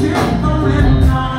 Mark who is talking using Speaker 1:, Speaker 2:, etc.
Speaker 1: chết không em nào